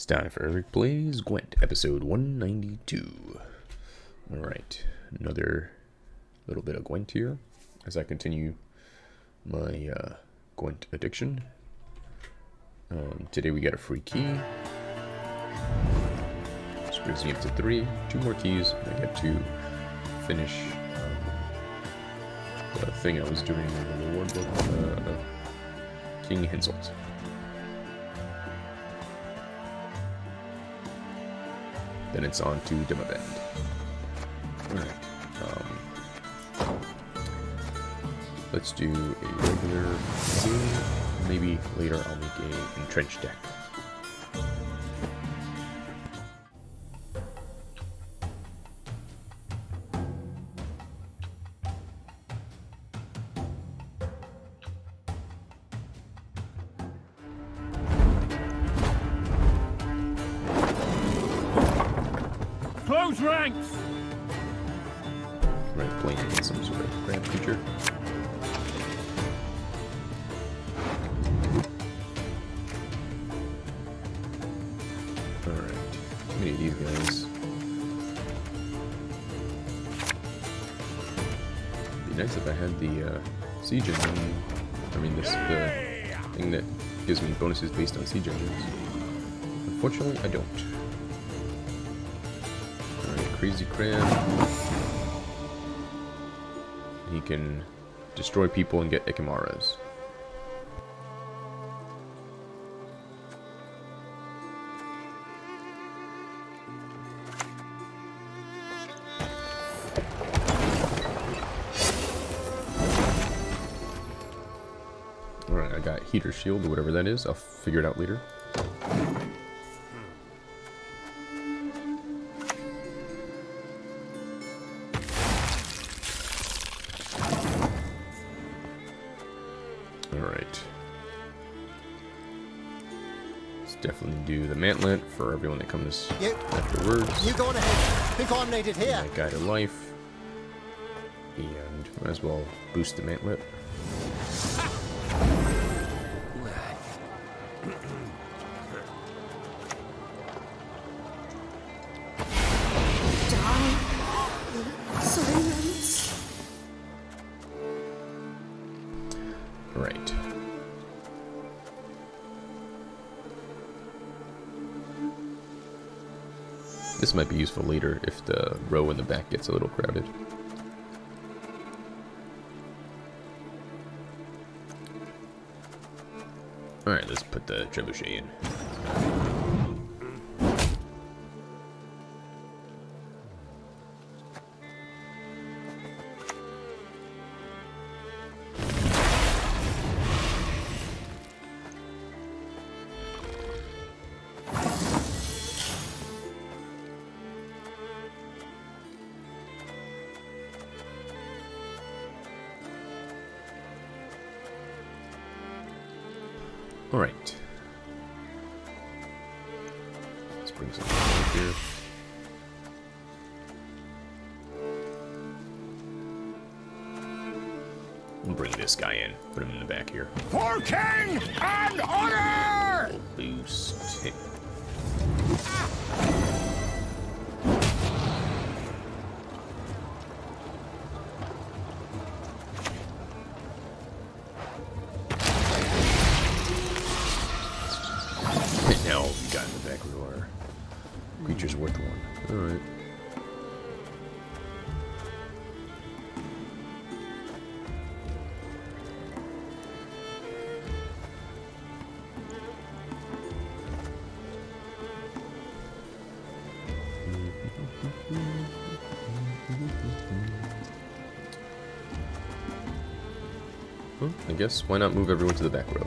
It's time for Eric Plays Gwent, episode 192. Alright, another little bit of Gwent here as I continue my uh, Gwent addiction. Um, today we got a free key. This brings me up to three. Two more keys, and I get to finish um, the thing I was doing in the reward book, uh, King Henselt. Then it's on to Demavend. Alright. Um, let's do a regular game. Maybe later I'll make a entrenched deck. Many of these guys? Be nice if I had the uh, siege engine. I mean, this the thing that gives me bonuses based on siege engines. Unfortunately, I don't. Alright, Crazy Crab. He can destroy people and get Ekimmaras. Alright, I got Heater Shield or whatever that is. I'll figure it out later. Alright. Let's definitely do the mantlet for everyone that comes You, afterwards. you go on ahead. Think I'm needed here. Guide of life. And might as well boost the mantlet. This might be useful later if the row in the back gets a little crowded. Alright, let's put the trebuchet in. Alright. Let's bring some up here. We'll bring this guy in. Put him in the back here. For king and honor! Creature's worth one. Alright. I guess why not move everyone to the back row?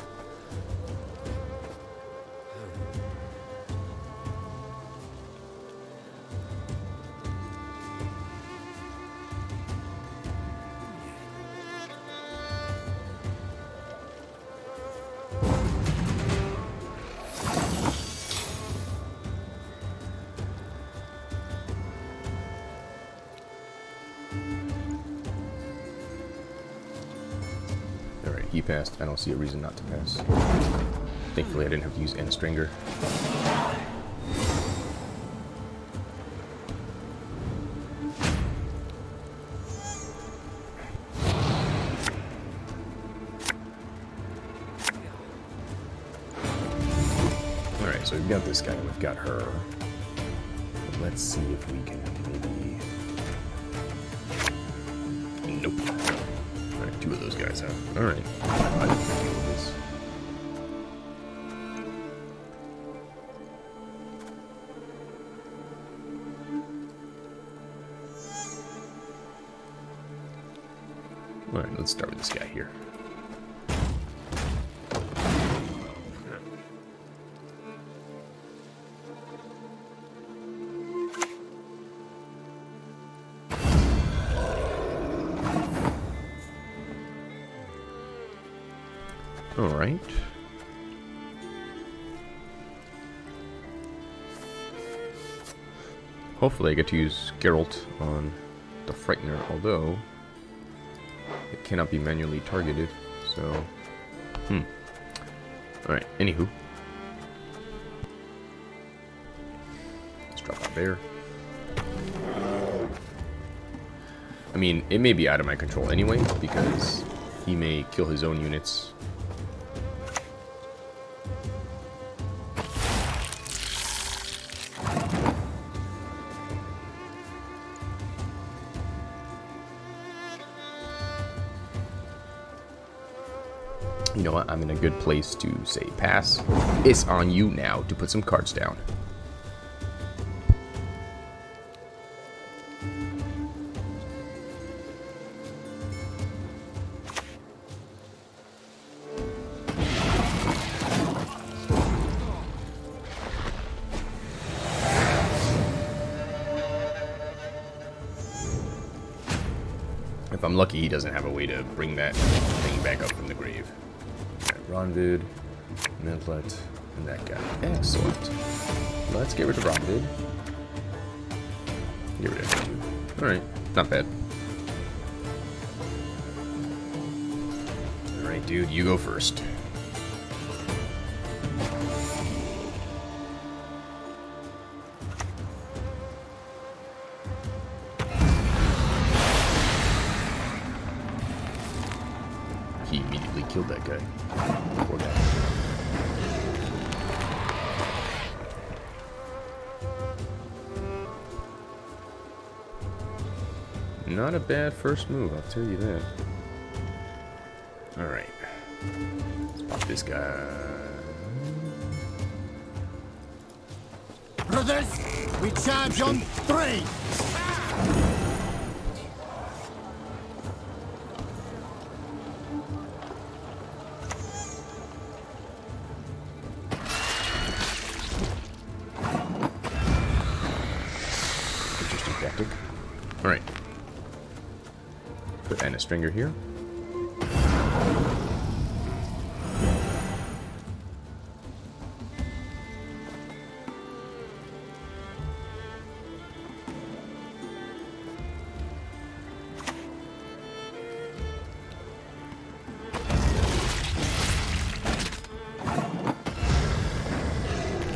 I don't see a reason not to pass. Thankfully, I didn't have to use Anna Strenger. Alright, so we've got this guy, we've got her. Let's see if we can guys, huh? Alright. Alright, let's start with this guy here. Hopefully I get to use Geralt on the Frightener, although it cannot be manually targeted, so... Hmm. Alright, anywho. Let's drop out there. I mean, it may be out of my control anyway, because he may kill his own units I'm in a good place to say pass. It's on you now to put some cards down. If I'm lucky, he doesn't have a way to bring that thing back up from the grave. Ronvid, Mantlet, and that guy. Excellent. Let's get rid of Ronvid. Get rid of too. Alright, not bad. Alright, dude, you go first. Killed that guy. Poor guy. Not a bad first move, I'll tell you that. Alright. Let's pop this guy. Brothers, we charge on three. Anna Strenger here.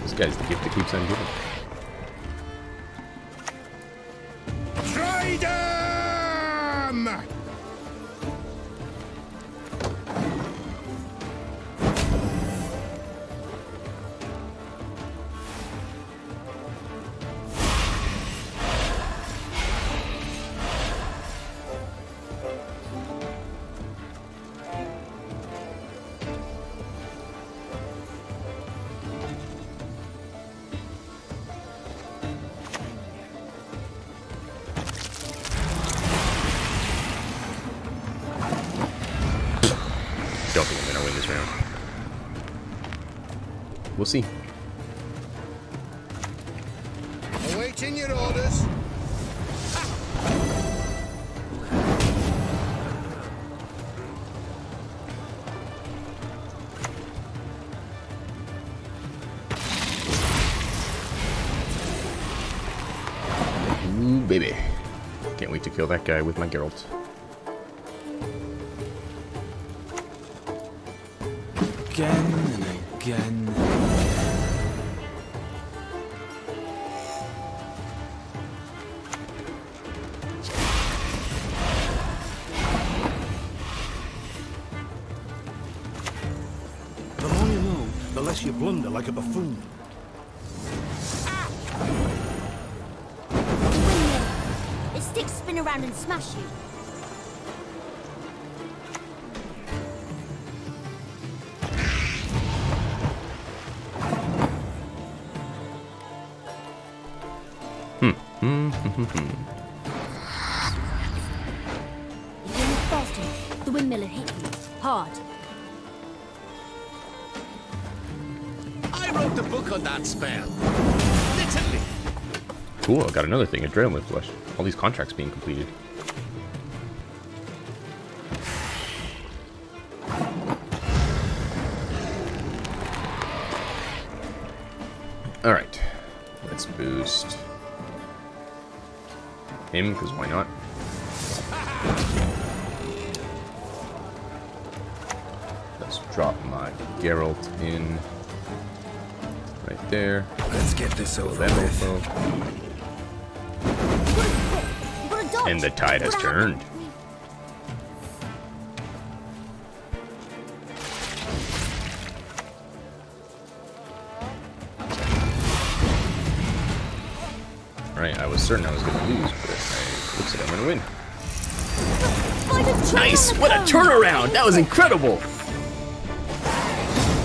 This guy's the gift that keeps on giving. We'll see. Awaiting your orders. Ooh, baby. Can't wait to kill that guy with my Geralt. again and again. Know, the less you blunder like a buffoon. Windmill. The sticks spin around and smash you. If wrote on that spell. Literally. Cool, I got another thing, Adrenaline Flush. All these contracts being completed. Alright, let's boost him, because why not? Let's drop my Geralt in right there. Let's get this over That also. You've got a dodge. And the tide has turned. it. Right, I was certain I was going to lose, but I looks like I'm going to win. Find a turn Nice! What a turnaround! That was incredible!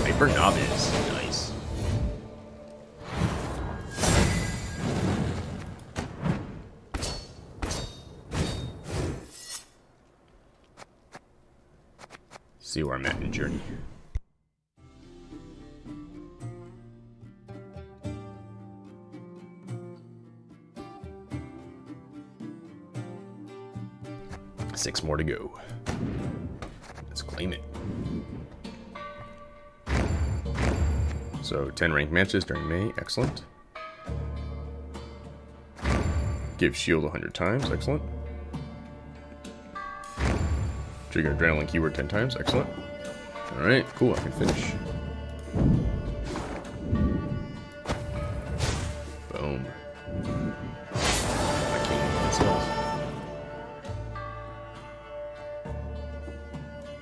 Hyper Novice. I'm in journey. Six more to go. Let's claim it. So, 10 ranked matches during May. Excellent. Give shield 100 times. Excellent. Trigger adrenaline keyword 10 times. Excellent. Alright, cool. I can finish. Boom. My king spells.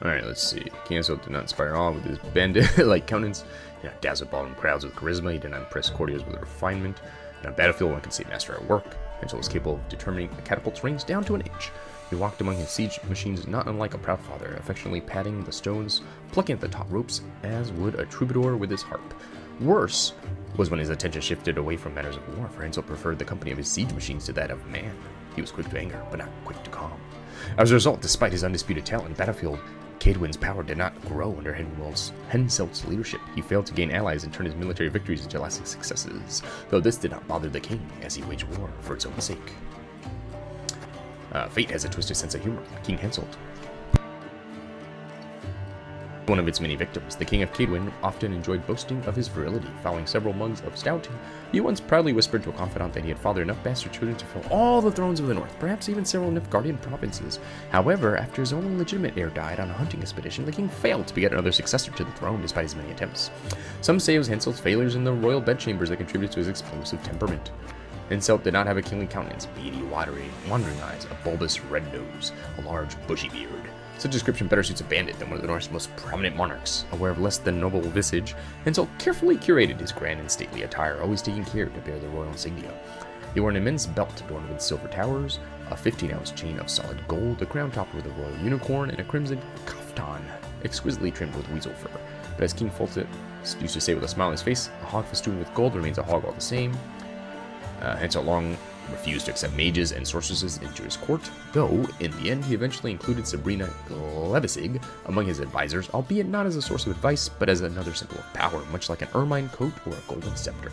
Alright, let's see. Cancel did not inspire awe with his bandit-like countenance. He not dazzle ballroom crowds with charisma. He did not impress courtiers with refinement. On a battlefield, one can see master at work. Angel was capable of determining a catapult's range down to an inch. He walked among his siege machines not unlike a proud father, affectionately patting the stones, plucking at the top ropes, as would a troubadour with his harp. Worse was when his attention shifted away from matters of war, for Ansel preferred the company of his siege machines to that of man. He was quick to anger, but not quick to calm. As a result, despite his undisputed talent in battlefield, Kaedwen's power did not grow under Henselt's, Henselt's leadership. He failed to gain allies and turn his military victories into lasting successes, though this did not bother the king, as he waged war for its own sake. Uh, fate has a twisted sense of humor. King Henselt one of its many victims, the King of Kaedwen often enjoyed boasting of his virility. Following several mugs of stout, he once proudly whispered to a confidant that he had fathered enough bastard children to fill all the thrones of the north, perhaps even several Nilfgaardian provinces. However, after his only legitimate heir died on a hunting expedition, the king failed to beget another successor to the throne despite his many attempts. Some say it was Henselt's failures in the royal bedchambers that contributed to his explosive temperament. Henselt did not have a kingly countenance, beady, watery, wandering eyes, a bulbous red nose, a large bushy beard. Such description better suits a bandit than one of the North's most prominent monarchs. Aware of less than noble visage, Henselt carefully curated his grand and stately attire, always taking care to bear the royal insignia. He wore an immense belt adorned with silver towers, a 15-ounce chain of solid gold, a crown topped with a royal unicorn, and a crimson kaftan, exquisitely trimmed with weasel fur. But as King Foltest used to say with a smile on his face, a hog festooned with gold remains a hog all the same. Uh, long refused to accept mages and sorceresses into his court, though in the end he eventually included Sabrina Glevissig among his advisors, albeit not as a source of advice, but as another symbol of power, much like an ermine coat or a golden scepter.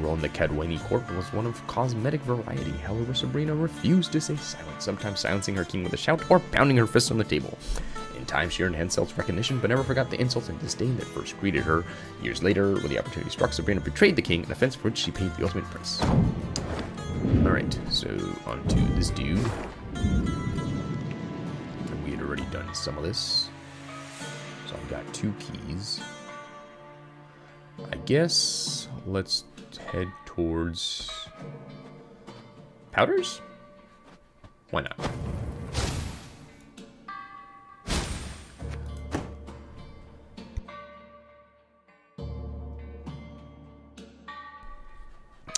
Role in the Kaedweni court was one of cosmetic variety, however Sabrina refused to stay silent, sometimes silencing her king with a shout or pounding her fist on the table. In time, she earned Henselt's recognition, but never forgot the insults and disdain that first greeted her. Years later, when the opportunity struck, Sabrina betrayed the king, an offense for which she paid the ultimate price. Alright, so on to this dude. We had already done some of this. So I've got two keys. I guess let's head towards powders. Why not?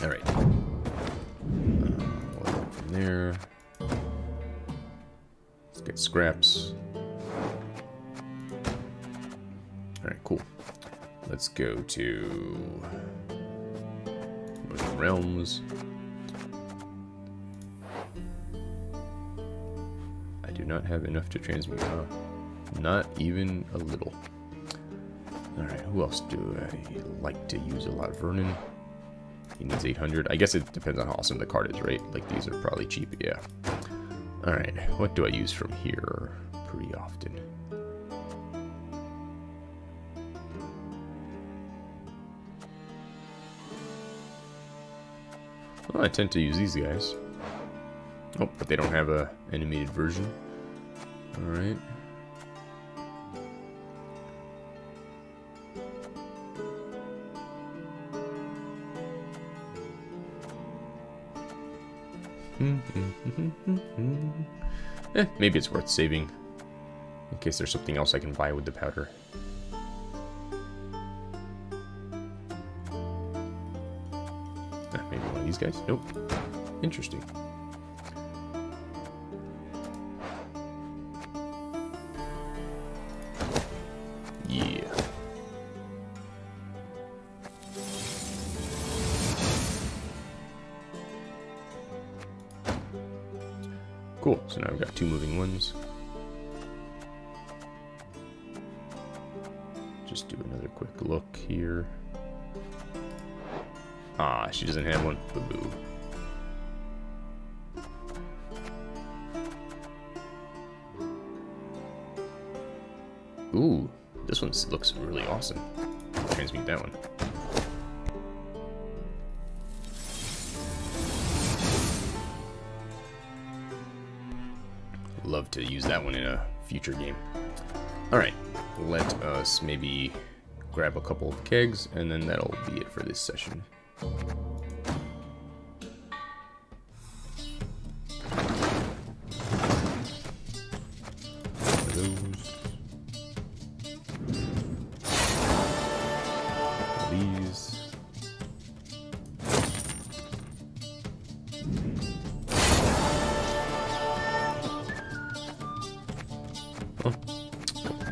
All right. Uh, from there. Let's get scraps. All right, cool. Let's go to Realms. I do not have enough to transmute, huh? Not even a little. Alright, who else do I like to use a lot? Vernon. He needs 800. I guess it depends on how awesome the card is, right? Like, these are probably cheap, yeah. Alright, what do I use from here pretty often? Well, I tend to use these guys. Oh, but they don't have a animated version. Alright. Eh, maybe it's worth saving. In case there's something else I can buy with the powder. Ah, maybe one of these guys? Nope. Interesting. We've got two moving ones. Just do another quick look here. Ah, she doesn't have one. Boo boo. Ooh, this one looks really awesome. Transmute that one. Love to use that one in a future game. Alright, let us maybe grab a couple of kegs, and then that'll be it for this session.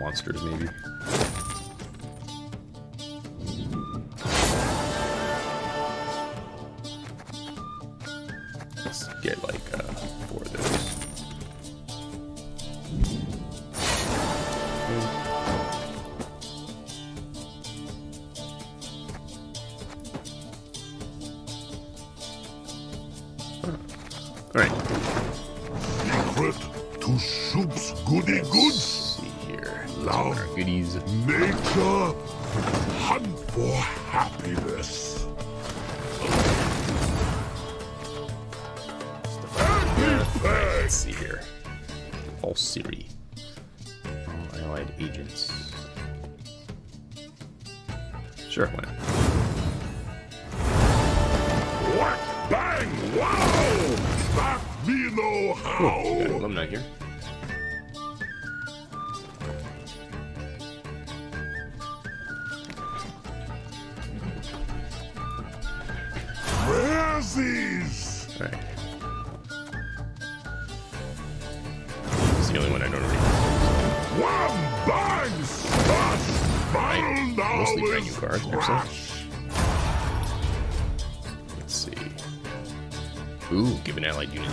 Monsters maybe. For happiness. Let's see here. False Siri. All allied agents. Sure, why not? Whack, bang, wow! That me know how. Cool. Got alumni here. The only one I don't already Wham, bang, smash. Battle now mostly brand new cards, actually. Let's see. Ooh, give an allied unit.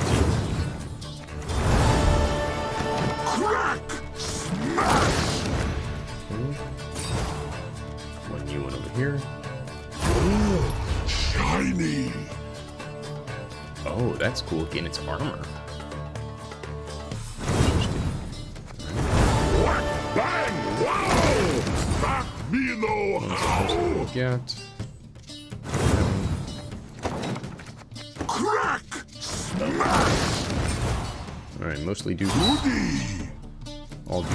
Crack, smash. One new one over here. Ooh, shiny. Oh, that's cool. Again, it's armor. get. Crack! Smash! Alright, mostly do. All do.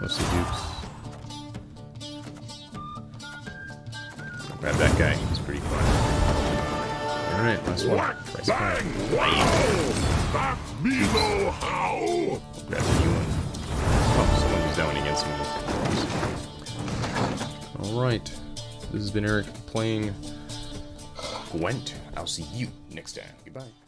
Mostly dupes. Grab that guy, he's pretty fun. Alright, last one. Whack, bang, wow! That's me know how! Grab the new one. Someone used that against me. Alright. This has been Eric playing Gwent. I'll see you next time. Goodbye.